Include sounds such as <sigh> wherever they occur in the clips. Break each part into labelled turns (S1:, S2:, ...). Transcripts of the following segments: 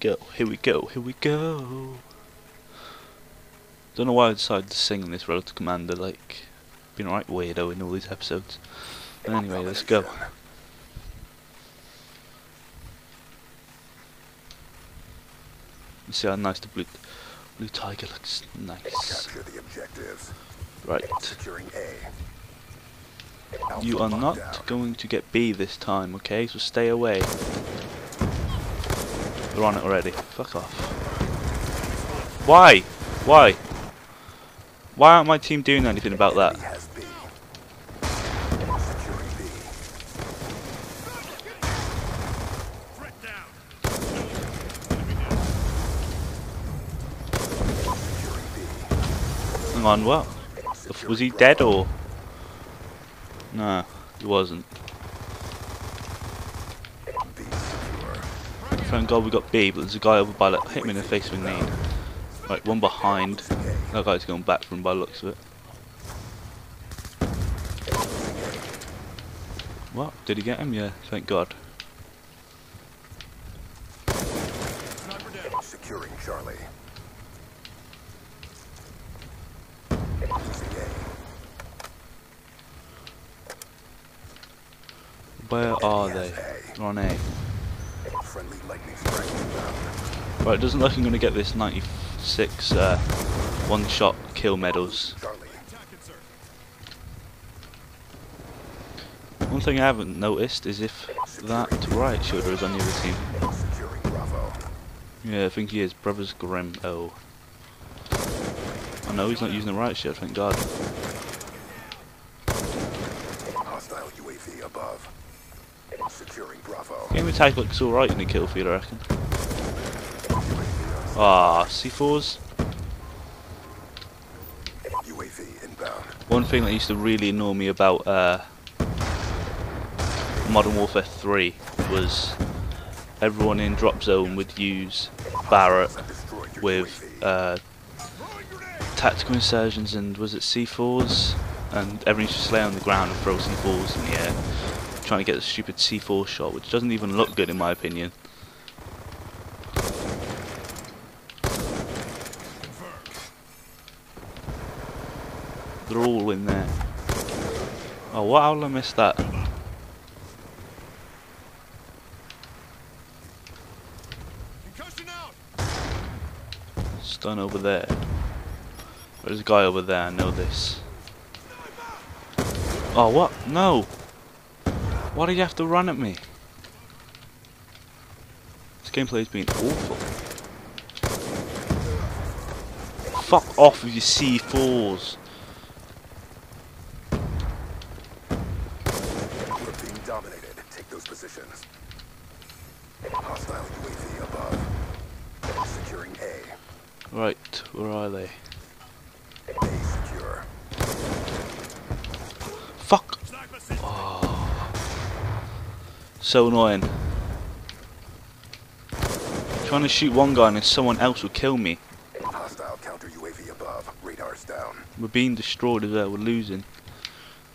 S1: Here we go, here we go, here we go. Don't know why I decided to sing in this to Commander, like, been a right weirdo in all these episodes. But anyway, let's go. You see how nice the blue, blue tiger looks. Nice.
S2: Capture the objectives.
S1: Right.
S2: Securing A. Alpha
S1: You are not going to get B this time, okay? So stay away. They're on it already. Fuck off. Why? Why? Why aren't my team doing anything about that? Hang on, what? Was he dead or? No, he wasn't.
S2: B secure.
S1: Thank God we got B, but there's a guy over by like hit me in the face with nade. Right, one behind. That guy's going back from by the looks of it. What? Did he get him? Yeah, thank God.
S2: Securing Charlie.
S1: Where are they? They're on A. Right, it doesn't look I'm going to get this 96 uh, one-shot kill medals. One thing I haven't noticed is if that riot shooter is on the other team. Yeah, I think he is. Brothers Grimm. Oh. Oh no, he's not using the riot shield, thank God.
S2: Hostile UAV above. Securing
S1: Attack looks alright in the kill field, I reckon. Ah, C4s.
S2: UAV inbound.
S1: One thing that used to really annoy me about uh, Modern Warfare 3 was everyone in drop zone would use Barrett with uh, tactical insertions and was it C4s? And everyone used to lay on the ground and throw C4s in the air, trying to get a stupid C4 shot, which doesn't even look good in my opinion. They're all in there. Oh, what? I miss that? Stun over there. There's a guy over there, I know this. Oh, what? No! Why do you have to run at me? This gameplay's been awful. Fuck off with your C4s!
S2: We're being dominated. Take those positions. Hostile UAV above. Securing A.
S1: Right, where are they? So annoying. Trying to shoot one guy and then someone else will kill me.
S2: Hostile counter UAV above. Radars down.
S1: We're being destroyed as well, we're losing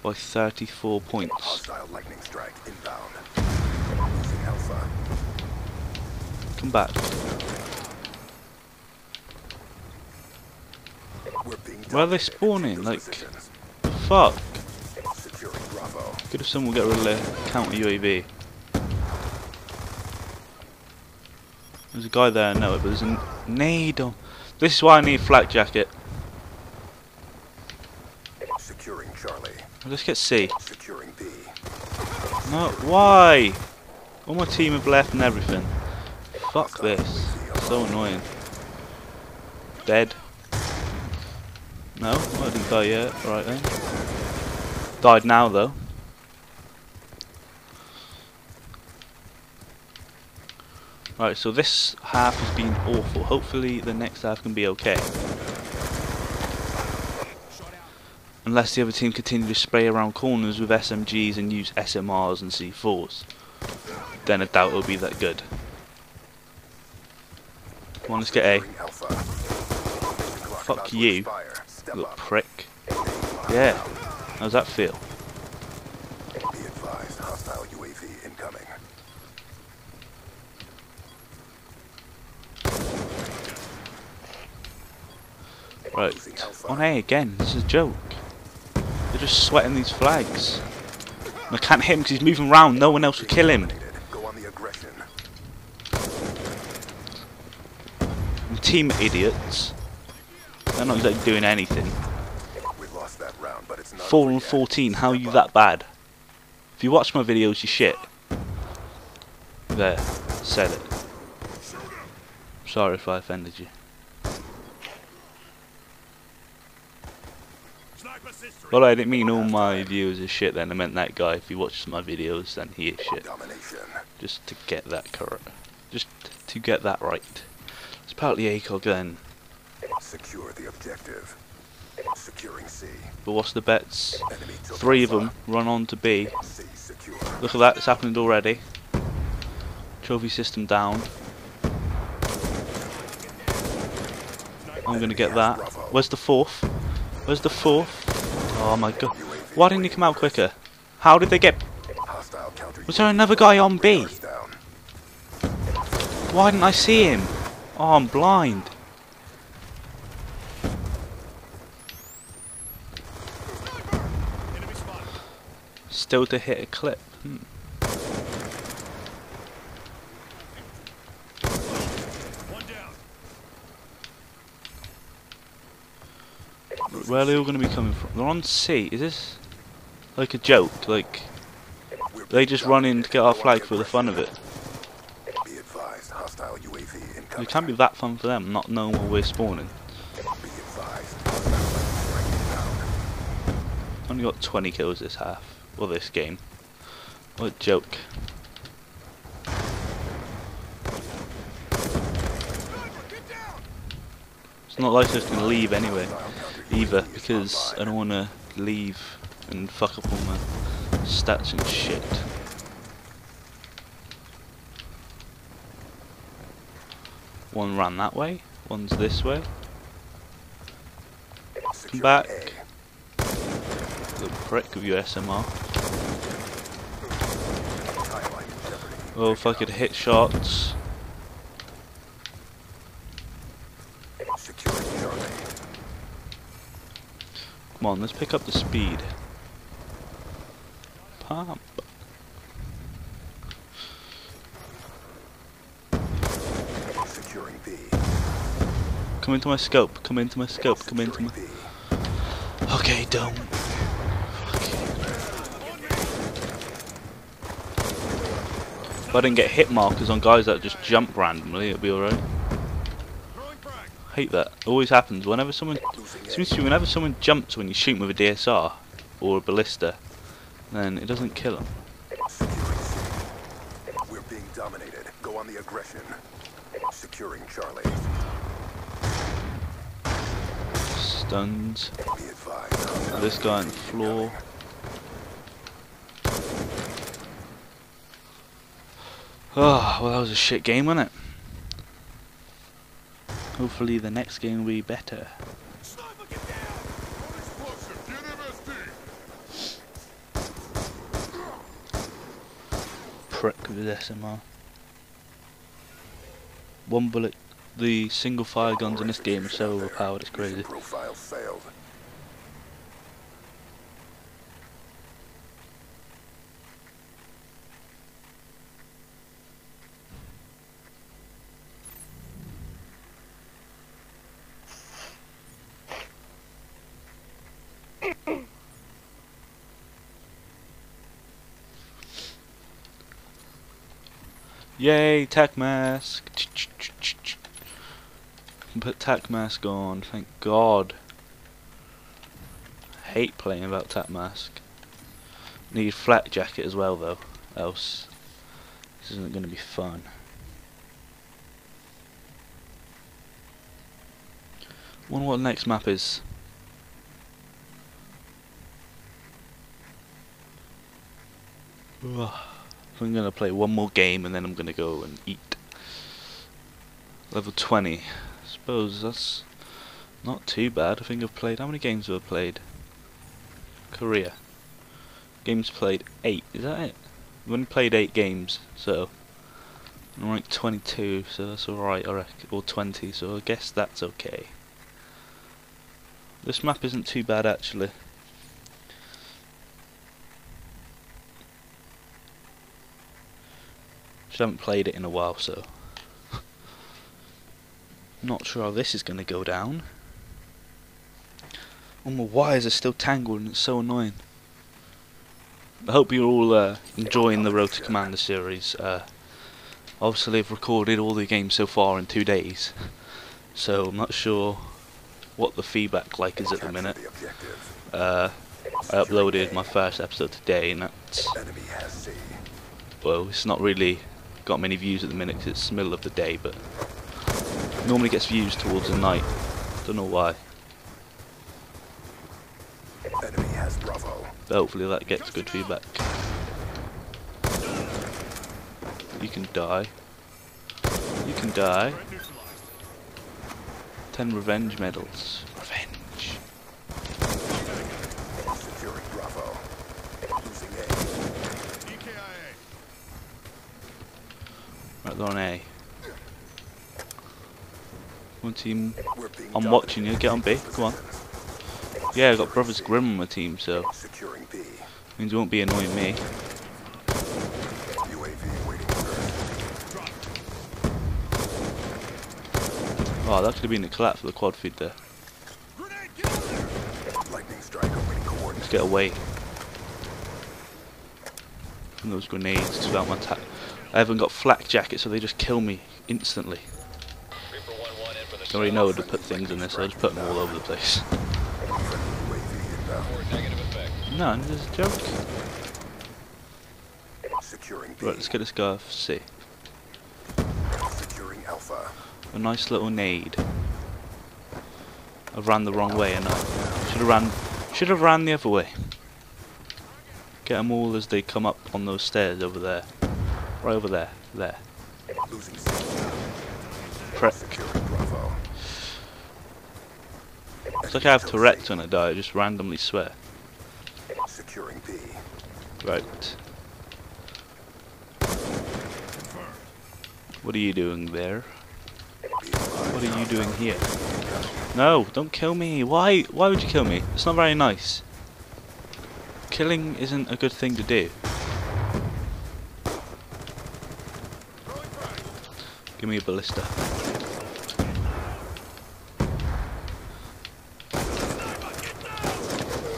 S1: by 34 points.
S2: Hostile lightning strike inbound. Losing Alpha.
S1: Come back. Where are they spawning? Like-
S2: positions.
S1: Fuck! Good if someone will get rid of the counter UAV. There's a guy there, I know it, but there's a needle. This is why I need flak jacket.
S2: Securing Charlie.
S1: Let's get C.
S2: Securing B.
S1: No, why? All my team have left and everything. Fuck this. So annoying. Dead. No, I didn't die yet. Right then. Died now though. Right, so this half has been awful. Hopefully the next half can be okay. Unless the other team continue to spray around corners with SMGs and use SMRs and C4s. Then I doubt it'll be that good. Come on, let's get A. Fuck you, Little prick. Yeah. How's that feel?
S2: Be advised. Hostile UAV incoming.
S1: Right.
S2: Oh,
S1: On A again. This is a joke. They're just sweating these flags. And I can't hit him because he's moving around. No one else will kill him. And team idiots. They're not exactly doing anything.
S2: Round, but it's not
S1: 4
S2: over
S1: and
S2: yet.
S1: 14. How are you that bad? If you watch my videos, you shit. There. Said it. Sorry if I offended you. Well, I didn't mean all my viewers are shit then. I meant that guy. If he watches my videos, then he is shit. Just to get that correct. Just to get that right. It's partly ACOG then.
S2: Secure the objective. Securing C.
S1: But what's the bets? Three of them run on to B. Look at that, it's happened already. Trophy system down. I'm gonna get that. Where's the fourth? Where's the fourth? Oh my god. Why didn't he come out quicker? How did they get... Was there another guy on B? Why didn't I see him? Oh, I'm blind. Still to hit a clip. Hmm. Where are they all going to be coming from? They're on C. Is this like a joke? Like they just run in to get our flag for the fun of it?
S2: Be advised. Hostile UAV incoming.
S1: It can't be that fun for them, not knowing where we're spawning.
S2: Be advised. Hostile
S1: Only got 20 kills this half, or this game. What a joke. It's not like I just going to leave anyway,
S2: inbound. Hostile counter
S1: either, because I don't want to leave and fuck up all my stats and shit. One ran that way, one's this way.
S2: Come
S1: back. The prick of your SMR. Oh, could hit shots.
S2: Securing Charlie.
S1: Come on, let's pick up the speed. Pump.
S2: Securing B.
S1: Come into my scope. Come into my scope. Come into my. Okay, don't. If I didn't get hit markers on guys that just jump randomly, it'd be alright. Hate that. Always happens. Whenever someone. To be whenever someone jumps when you shoot with a DSR or a ballista, then it doesn't kill them.
S2: We're being dominated. Go on the aggression. Securing Charlie. Advised.
S1: This guy on the floor. Oh, well that was a shit game, wasn't it? Hopefully the next game will be better. With SMR. One bullet. The single fire guns in this game are so overpowered, it's crazy.
S2: Profile failed.
S1: Yay, tac mask. Put tac mask on, thank god. Hate playing without tac mask. Need flak jacket as well though, else this isn't gonna be fun. Wonder what the next map is. Ugh. I'm gonna play one more game and then I'm gonna go and eat. Level 20. I Suppose that's not too bad. I think I've played. How many games have I played? Korea. Games played 8. Is that it? I've only played 8 games, so. I'm like 22, so that's alright. Or 20, so I guess that's okay. This map isn't too bad actually. Just haven't played it in a while, so <laughs> not sure how this is going to go down. All my wires are still tangled and it's so annoying. I hope you're all uh, enjoying the Road to Commander series. Uh, obviously I've recorded all the games so far in two days, <laughs> so I'm not sure what the feedback like is at the minute. Uh, I uploaded my first episode today and that's, well it's not really got many views at the minute because it's the middle of the day but normally gets views towards the night. Don't know why.
S2: Enemy has Bravo.
S1: But hopefully that gets good feedback. You can die. You can die. Ten revenge medals. Revenge.
S2: Securing Bravo. Losing A.
S1: Right, they're on A. One team. I'm watching you. Get on B. Come on. Yeah, I've got Brothers Grimm on my team, so means you won't be annoying me. Oh, that could have been a collapse for the quad feed there.
S2: Lightning strike awaiting
S1: Let's get away from those grenades to out my attack. I haven't got flak jacket, so they just kill me instantly. I already know to put things in this, so I just put them all over the place. No, is a joke. Right, let's get this guy off. A nice little nade. I ran the wrong way, and I should have ran. Should have ran the other way. Get them all as they come up on those stairs over there. Right over there. There.
S2: Losing. Bravo.
S1: It's like I have Tourette's when I die. I just randomly swear.
S2: Securing B.
S1: Right. What are you doing there? What are you doing here? No, don't kill me. Why? Why would you kill me? It's not very nice. Killing isn't a good thing to do. Give me a ballista.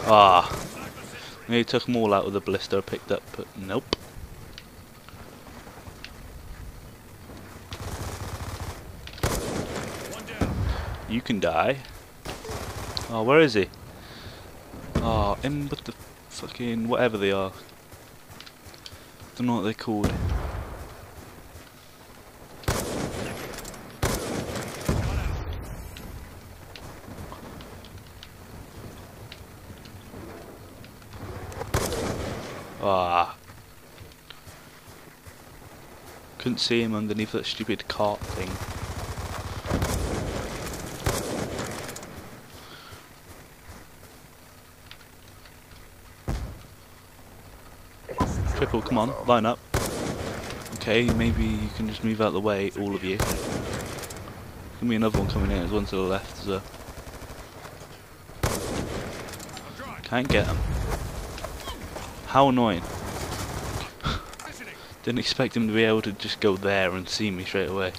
S1: Ah. Maybe took them all out with the ballista I picked up, but nope. You can die. Oh, where is he? Oh, in with the fucking whatever they are. Don't know what they're called. Ah. Couldn't see him underneath that stupid cart thing. Triple, come on, line up. Okay, maybe you can just move out the way, all of you. Give be another one coming in, there's one to the left as well. Can't get him. How annoying. <laughs> Didn't expect him to be able to just go there and see me straight away.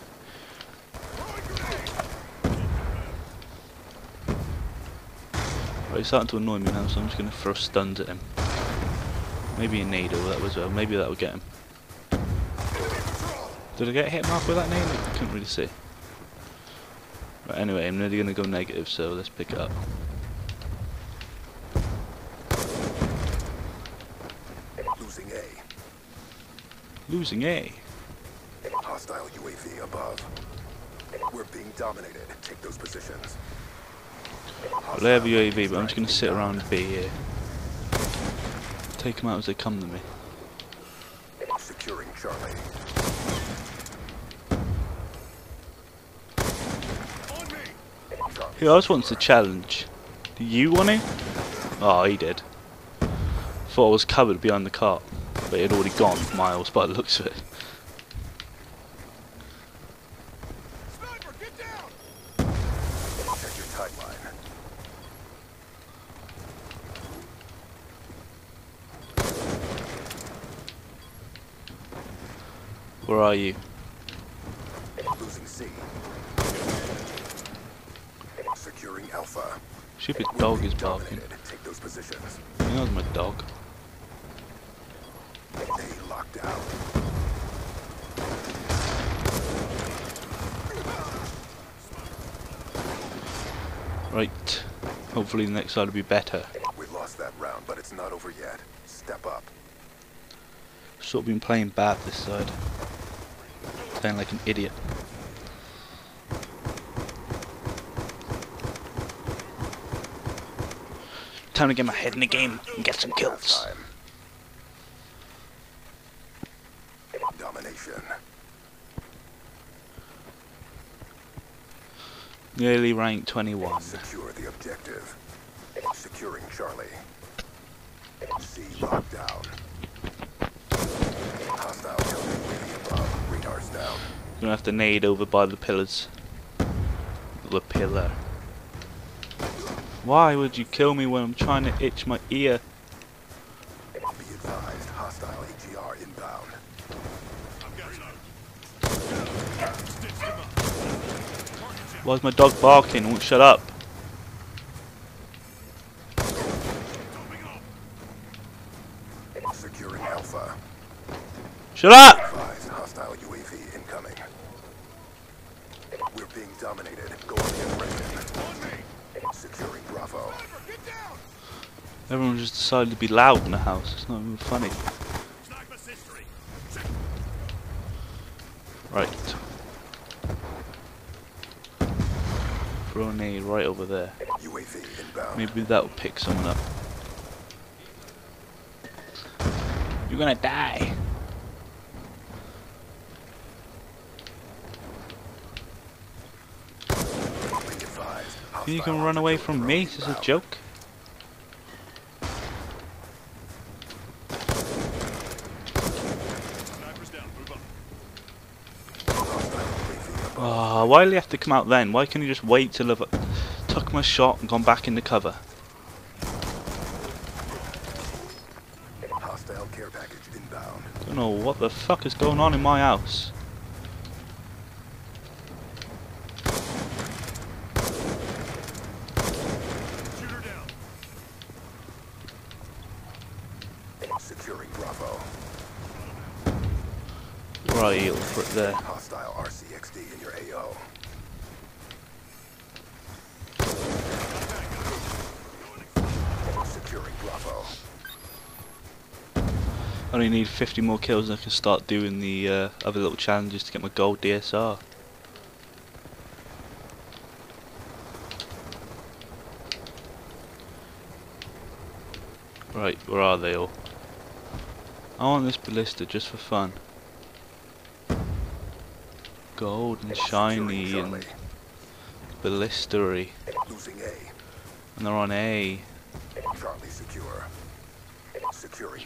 S1: Right, he's starting to annoy me now, so I'm just going to throw stuns at him. Maybe a needle that was well. Maybe that would get him. Did I get hit mark with that nade? I couldn't really see. Right, anyway, I'm nearly going to go negative, so let's pick it up.
S2: Losing A.
S1: Losing A.
S2: Hostile UAV above. We're being dominated. Take those positions.
S1: Well, they have a UAV, but I'm just going to sit around B here. Take them out as they come to me.
S2: Securing Charlie.
S1: Who else wants a challenge? Do you want it? Oh, he did. Thought I was covered behind the cart, but it had already gone miles by the looks of it.
S2: Check your timeline.
S1: Where are you?
S2: Losing C. Securing Alpha.
S1: Stupid dog is barking.
S2: Take those positions.
S1: He knows my dog.
S2: A locked down.
S1: Right. Hopefully the next side will be better.
S2: We lost that round, but it's not over yet. Step up.
S1: Sort of been playing bad this side. Playing like an idiot. Time to get my head in the game and get some kills.
S2: Domination.
S1: Nearly rank 21.
S2: Secure the objective. Securing Charlie. C locked down. Hostile coming wavy down.
S1: Gonna have to nade over by the pillars. The pillar. Why would you kill me when I'm trying to itch my ear?
S2: Be advised, hostile AGR inbound.
S1: Why's my dog barking? Won't shut up.
S2: Securing Alpha.
S1: Shut up!
S2: Advised, hostile UAV incoming. We're being dominated. Go on the aggression. Securing Bravo.
S1: Everyone just decided to be loud in the house. It's not even funny. Right. Throw a right over there. Maybe that'll pick someone up. You're gonna die. You can run away from me? Is this a joke?
S2: Hostile UAV above.
S1: Ah, why did he have to come out then? Why can't he just wait till I've took my shot and gone back into cover?
S2: Hostile care package inbound.
S1: Don't know what the fuck is going on in my house.
S2: Securing Bravo.
S1: Right, it'll put there.
S2: Hostile RCXD in your AO. Securing Bravo.
S1: I only need 50 more kills and I can start doing the uh, other little challenges to get my gold DSR. Right, where are they all? I want this ballista just for fun. Gold and shiny and ballistery. And they're on A.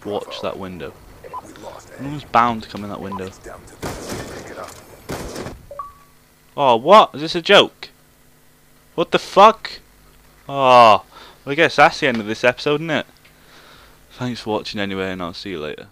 S1: watch that window.
S2: We lost A.
S1: Someone's bound to come in that window.
S2: It's down to this. Pick it up.
S1: Oh, what? Is this a joke? What the fuck? Oh, well, I guess that's the end of this episode, isn't it? Thanks for watching anyway, and I'll see you later.